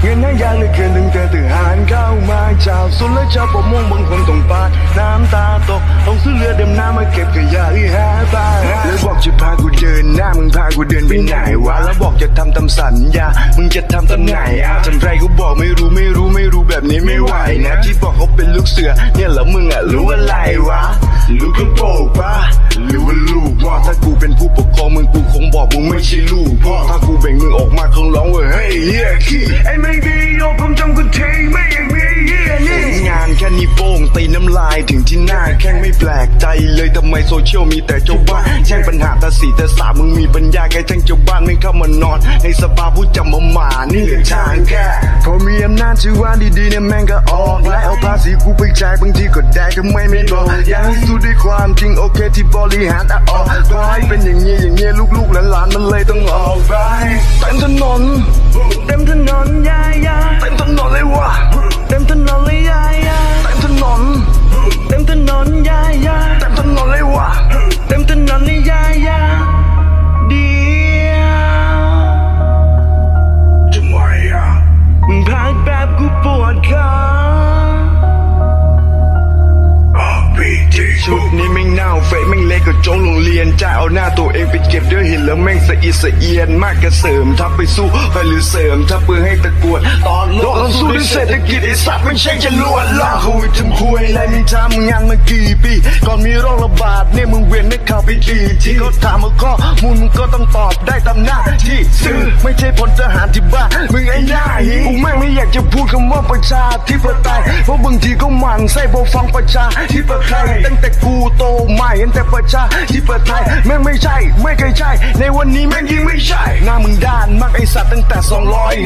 เงินนั้นยากเหลือเกินตั้งแต่ทหารเข้ามาเจ้าสุดและชาวประมงบางคนต้องปาดน้ำตาตกต้องซื้อเรือเดำน้ำมาเก็บขยะที่หาปลาแล้วบอกจะพากูเดินหน้ามึงพากูเดินไปไหนวะแล้วบอกจะทำตามสัญญามึงจะทำตามไหนอะทำไรกูบอกไม่รู้ไม่รู้ไม่รู้แบบนี้ไม่ไหวนะที่บอกเขาเป็นลูกเสือเนี่ยแล้วมึงอะรู้อะไรวะลูกกระโปรงปะหรือว่าลูกพ่อถ้ากูเป็นผู้ปกครองมึงกูคงบอกมึงไม่ใช่ลูกพ่อถ้ากูเบ่งมึงออกมาคงร้องว่าเฮ้ยเฮียขี้ไอ้ เลยทำไมโซเชียลมีแต่เจ้าบ้านแช่งปัญหาตาสีตาสามมึงมีปัญญาแค่แช่งเจ้าบ้านไม่เข้ามานอน ในสภาผู้จำมาหมานี่เหลือทางแค่พอมีอำนาจชื่อว่าดีๆเนี่ยแม่งก็ออกและเอาภาษีกูไปจ่ายบางทีก็ได้ทำไมไม่บอกอยากให้สู้ด้วยความจริงโอเคที่บริหารอะออกไปเป็นอย่างเงี้ยอย่างเงี้ยลูกๆหลานๆมันเลยต้องออกไปเต็มถนนเต็มถนน ชุดนี้แม่งเน่าเฟะแม่งเล็กกว่าโจงโรงเรียนจะเอาหน้าตัวเองไปเก็บด้วยหินแล้วแม่งสะอีสะเอียนมากกระเสริมทับไปสู้ไปหรือเสริมทับเพื่อให้ตะกวดตอนโลกต้องสู้ด้วยเศรษฐกิจไอ้สัตว์ไม่ใช่จะลวนลามโควิดทำคุยอะไรมึงทำงานมากี่ปีก่อนมีโรคระบาดเนี่ยมึงเวียนไม่เข้าไปกี่ที่เขาถามมาข้อมูลมึงก็ต้องตอบได้ตามหน้าที่สื่อไม่ใช่พลทหารที่บ้า กูแม่งไม่อยากจะพูดคำว่าประชาธิปไตยเพราะบางทีก็หมั่นไส้พอฟังประชาธิปไตยตั้งแต่กูโตมาเห็นแต่ประชาธิปไตยแม่งไม่ใช่ ไม่เคยใช่ ในวันนี้แม่งยิ่งไม่ใช่หน้ามึงด้านมากไอสัตว์ตั้งแต่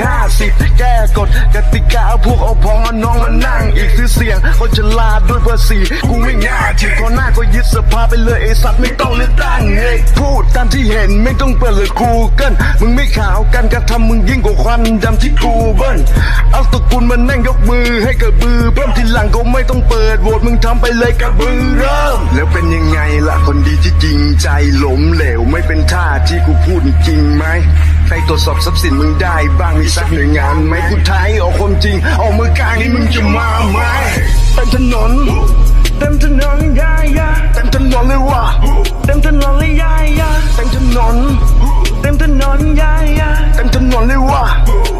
250 แก้กฎกติกาเอาพวกเอาพองเอาน้องมานั่งอีกซื้อเสียงก็จะลาด้วยภาษีกูไม่ง่ายที่ก่อนหน้า ก็ยึดสภาไปเลยไอสัตว์ไม่ต้องเลือกตั้งเฮ้ยพูดตามที่เห็นไม่ต้องเปิดเลยกูเกิลมึงไม่ขาวกันกระทำมึงยิ่งกว่าควันดำที่กูเบิ้ลเอาตระกูลมันแม่งยกมือให้กระบือเพิ่มทีหลังก็ไม่ต้องเปิดโหวตมึงทำไปเลยกระบือเริ่ม แล้วเป็นยังไงล่ะคนดีที่จริงใจหลมเหลวไม่เป็นท่าที่กูพูดนี่จริงไหมใครตรวจสอบทรัพย์สินมึงได้บ้างมีสักหน่วยงานไหมกูท้ายเอาความจริง เอามือกลางนี่มึงจะมาไหมเต็มถนนเต็มถนนยา นนยายาเต็มถนนเลยว่ะ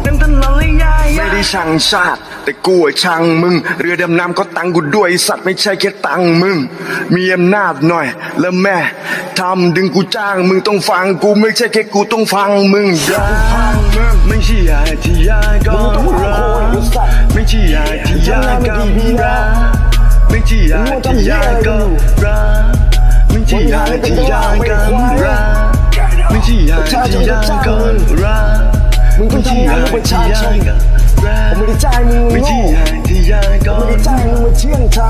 เต็มถนนเลยยายาไม่ได้ช่างชาติ แต่กูอะช่างมึง เรือดำน้ำก็ตังกูด้วยไอ้สัตว์ไม่ใช่แค่ตังมึง มีอำนาจหน่อย แล้วแม่ทำดึงกูจ้างมึงต้องฟังกูไม่ใช่แค่กูต้องฟังมึงอย่าไม่ใช่อยากที่อยากก็รักไม่ใช่อยากที่อยากก็รักไม่ใช่อยากที่อยากก็รักไม่ใช่อยากที่อยากก็รัก ไม่ใช่อยากที่อยากก็รักมึงต้องทำงานเพื่อประชาชนผมไม่ได้จ้างมึงไม่โง่ใช่อยากที่ยากก็ผมไม่ได้จ้างมึงมาเชื่องช้า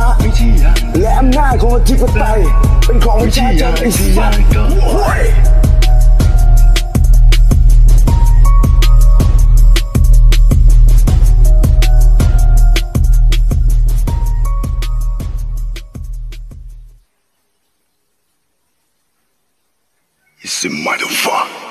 และอำนาจของอธิปไตยเป็นของประชาชนไอ้สัตว์ It's a motherfucker.